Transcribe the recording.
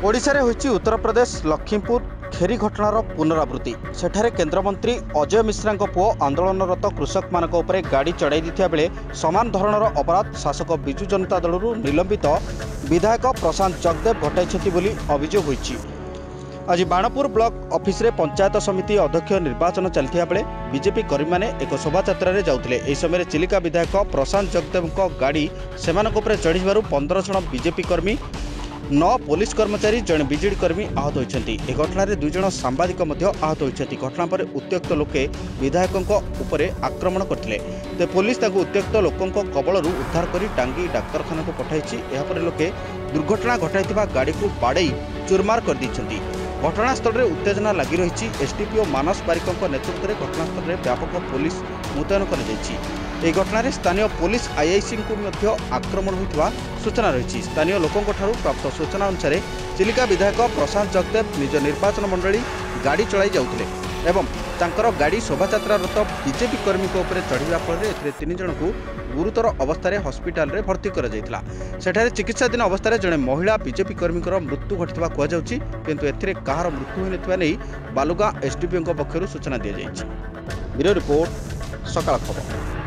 ଓଡ଼ିଶାରେ ହୋଇଛି ଉତ୍ତରପ୍ରଦେଶ ଲକ୍ଷ୍ମୀପୁର ଖେରି ଘଟଣାର ପୁନରାବୃତ୍ତି। ସେଠାରେ କେନ୍ଦ୍ରମନ୍ତ୍ରୀ ଅଜୟ ମିଶ୍ରାଙ୍କ ପୁଅ ଆନ୍ଦୋଳନରତ କୃଷକମାନଙ୍କ ଉପରେ ଗାଡ଼ି ଚଢ଼ାଇ ଦେଇଥିବା ବେଳେ ସମାନ ଧରଣର ଅପରାଧ ଶାସକ ବିଜୁ ଜନତା ଦଳରୁ ନିଲମ୍ବିତ ବିଧାୟକ ପ୍ରଶାନ୍ତ ଜଗଦେବ ଘଟାଇଛନ୍ତି ବୋଲି ଅଭିଯୋଗ ହୋଇଛି। ଆଜି ବାଣପୁର ବ୍ଲକ ଅଫିସରେ ପଞ୍ଚାୟତ ସମିତି ଅଧ୍ୟକ୍ଷ ନିର୍ବାଚନ ଚାଲିଥିବା ବେଳେ ବିଜେପି କର୍ମୀମାନେ ଏକ ଶୋଭାଯାତ୍ରାରେ ଯାଉଥିଲେ। ଏହି ସମୟରେ ଚିଲିକା ବିଧାୟକ ପ୍ରଶାନ୍ତ ଜଗଦେବଙ୍କ ଗାଡ଼ି ସେମାନଙ୍କ ଉପରେ ଚଢ଼ିଯିବାରୁ ପନ୍ଦର ଜଣ ବିଜେପି କର୍ମୀ ନଅ ପୋଲିସ କର୍ମଚାରୀ ଜଣେ ବିଜେଡି କର୍ମୀ ଆହତ ହୋଇଛନ୍ତି। ଏହି ଘଟଣାରେ ଦୁଇ ଜଣ ସାମ୍ବାଦିକ ମଧ୍ୟ ଆହତ ହୋଇଛନ୍ତି। ଘଟଣା ପରେ ଉତ୍ତ୍ୟକ୍ତ ଲୋକେ ବିଧାୟକଙ୍କ ଉପରେ ଆକ୍ରମଣ କରିଥିଲେ। ତେବେ ପୋଲିସ ତାଙ୍କୁ ଉତ୍ତ୍ୟକ୍ତ ଲୋକଙ୍କ କବଳରୁ ଉଦ୍ଧାର କରି ଟାଙ୍ଗି ଡାକ୍ତରଖାନାକୁ ପଠାଇଛି। ଏହାପରେ ଲୋକେ ଦୁର୍ଘଟଣା ଘଟାଇଥିବା ଗାଡ଼ିକୁ ବାଡ଼େଇ ଚୁରମାର କରିଦେଇଛନ୍ତି। ଘଟଣାସ୍ଥଳରେ ଉତ୍ତେଜନା ଲାଗି ରହିଛି। ଏସ୍ଡିପିଓ ମାନସ ବାରିକଙ୍କ ନେତୃତ୍ୱରେ ଘଟଣାସ୍ଥଳରେ ବ୍ୟାପକ ପୋଲିସ ମୁତୟନ କରାଯାଇଛି। ଏହି ଘଟଣାରେ ସ୍ଥାନୀୟ ପୋଲିସ ଆଇଆଇସିଙ୍କୁ ମଧ୍ୟ ଆକ୍ରମଣ ହୋଇଥିବା ସୂଚନା ରହିଛି। ସ୍ଥାନୀୟ ଲୋକଙ୍କଠାରୁ ପ୍ରାପ୍ତ ସୂଚନା ଅନୁସାରେ ଚିଲିକା ବିଧାୟକ ପ୍ରଶାନ୍ତ ଜଗଦେବ ନିଜ ନିର୍ବାଚନ ମଣ୍ଡଳୀ ଗାଡ଼ି ଚଳାଇ ଯାଉଥିଲେ ଏବଂ ତାଙ୍କର ଗାଡ଼ି ଶୋଭାଯାତ୍ରାରତ ବିଜେପି କର୍ମୀଙ୍କ ଉପରେ ଚଢ଼ିବା ଫଳରେ ଏଥିରେ ତିନି ଜଣଙ୍କୁ ଗୁରୁତର ଅବସ୍ଥାରେ ହସ୍ପିଟାଲରେ ଭର୍ତ୍ତି କରାଯାଇଥିଲା। ସେଠାରେ ଚିକିତ୍ସାଧୀନ ଅବସ୍ଥାରେ ଜଣେ ମହିଳା ବିଜେପି କର୍ମୀଙ୍କର ମୃତ୍ୟୁ ଘଟିଥିବା କୁହାଯାଉଛି କିନ୍ତୁ ଏଥିରେ କାହାର ମୃତ୍ୟୁ ହୋଇନଥିବା ନେଇ ବାଲୁଗାଁ ଏସ୍ଡିପିଓଙ୍କ ପକ୍ଷରୁ ସୂଚନା ଦିଆଯାଇଛି। ବ୍ୟୁରୋ ରିପୋର୍ଟ ସକାଳ ଖବର।